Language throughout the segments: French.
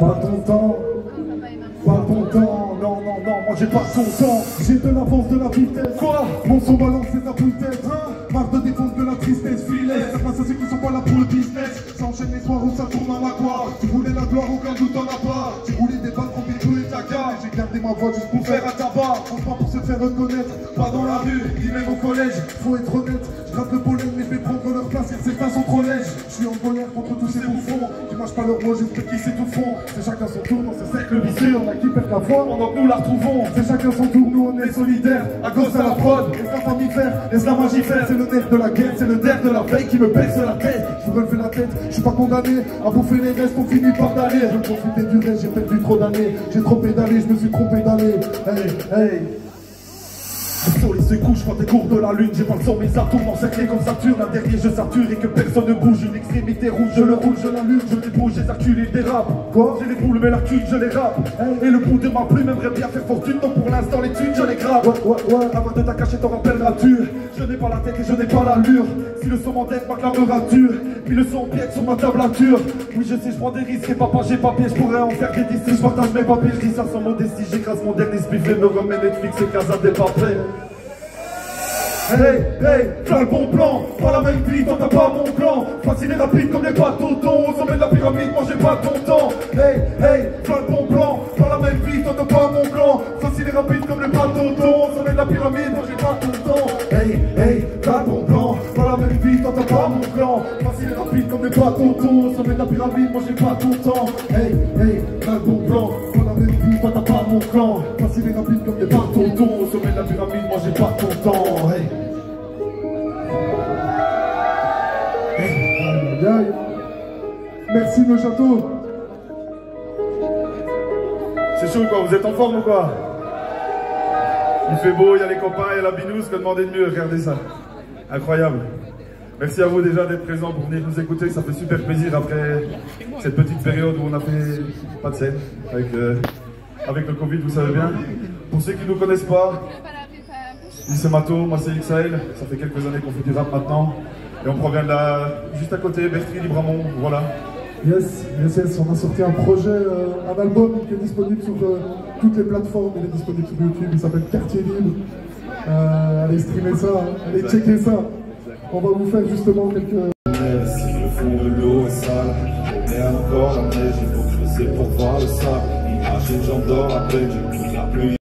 Pas ton temps, pas ton temps, non, non, non, moi j'ai pas ton temps. J'ai de l'avance, de la vitesse. Quoi Mon son balance, c'est ta tête. Hein Marre de défense de la tristesse, filet. Ça passe à ceux qui sont pas là pour le business. Ça enchaîne les soirs où ça tourne à la gloire. Tu voulais la gloire, aucun doute en a pas. Tu voulais des balles gardé ma voix juste pour faire un tabac. Pas pour se faire reconnaître, pas dans la rue, ni même au collège. Faut être honnête, je gratte le pollen, mais je vais prendre leur place car certains sont trop lèges. Je suis en colère contre tous ces bouffons qui mâchent pas leurs mots juste qui s'étouffont. C'est chacun son tour dans ce cercle vicieux. On a qui perd la foi pendant que nous la retrouvons. C'est chacun son tour, nous on est solidaires. À cause de la prod, laisse la famille faire, laisse la magie faire. C'est le nerf de la guerre, c'est le nerf de la veille qui me baisse la tête. Je me relever la tête, je suis pas condamné à bouffer les restes, on finit par d'aller. Je veux du reste, j'ai perdu trop d'années. J'ai trop pédalé, je me suis trompé d'aller. Hey, hey. Le soleil se couche quand t'es cours de la lune J'ai pas le son mes atomes encerclés comme Saturne Un dernier je sature et que personne ne bouge Une extrémité rouge, je le roule, je l'allume Je débouche, j'éjacule et dérape Quoi J'ai les boules mais la cul, je les rappe. Et le bout de ma plume aimerait bien faire fortune Donc pour l'instant les thunes je les grappe. Ouais, ouais, ouais. Avant de t'accacher t'en rappelleras-tu Je n'ai pas la tête et je n'ai pas l'allure. Si le son m'endette m'acclameras-tu Puis le son piète sur ma tablature. Oui je sais je prends des risques et papa j'ai papier Je pourrais en faire des disques je partage mes papiers. Je dis ça sans modestie J'écrase mon dernier spiff. Et me remets Netflix et Casa des papiers Hey, hey, t'as le bon plan, pas la même vie, toi t'as pas mon clan. Facile et rapide comme les bateaux au sommet de la pyramide, moi j'ai pas ton temps. Hey, hey, t'as le bon plan, pas la même vie, toi t'as pas mon clan. Facile et rapide comme les bateaux au sommet de la pyramide, moi j'ai pas ton temps. Hey, hey, t'as le bon plan, pas la même vie, toi t'as pas mon clan. Facile et rapide comme les bateaux au sommet de la pyramide, moi j'ai pas ton temps. Hey, hey, t'as le bon plan, toi t'as pas mon clan. Facile et rapide comme les bateaux au sommet de la pyramide, moi j'ai pas ton temps. Hey. Merci nos châteaux. C'est chaud quoi, vous êtes en forme ou quoi? Il fait beau, il y a les copains, il y a la binouse, que demander de mieux, regardez ça. Incroyable. Merci à vous déjà d'être présents pour venir nous écouter, ça fait super plaisir après cette petite période où on a fait pas de scène avec, euh, avec le Covid, vous savez bien. Pour ceux qui ne nous connaissent pas, c'est Mato, moi c'est XAL, ça fait quelques années qu'on fait du rap maintenant. Et on provient de là, juste à côté, Bertry, Libramont, voilà. Yes, yes, yes, on a sorti un projet, euh, un album qui est disponible sur euh, toutes les plateformes, il est disponible sur YouTube, il s'appelle Quartier Libre. Euh, allez streamer ça, allez checker ça. On va vous faire justement quelques... Si le fond de l'eau est sale, on est encore la neige, il faut creuser pour voir le sable. À ces gens d'or la pluie. En une.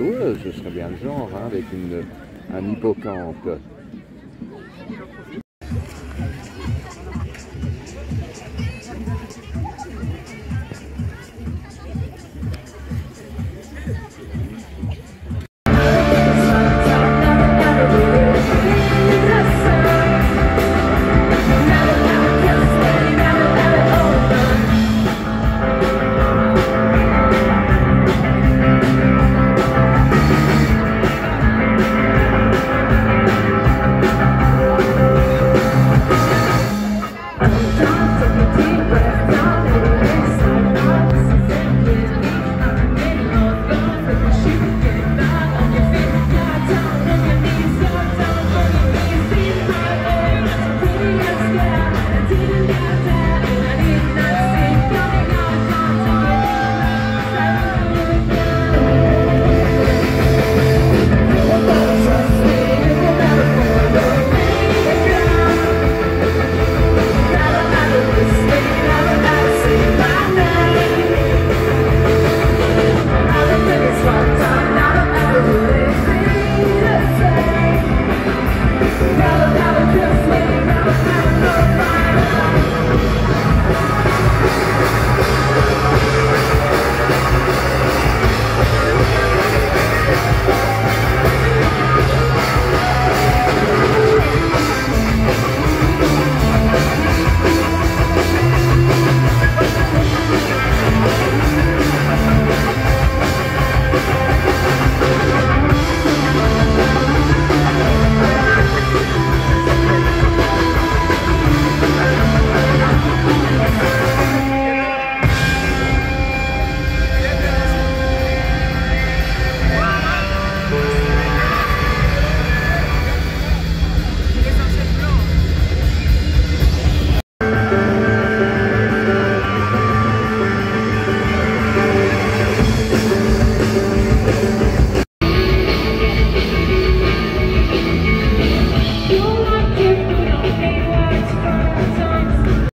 Oui, ce serait bien le genre, hein, avec une, un hippocampe.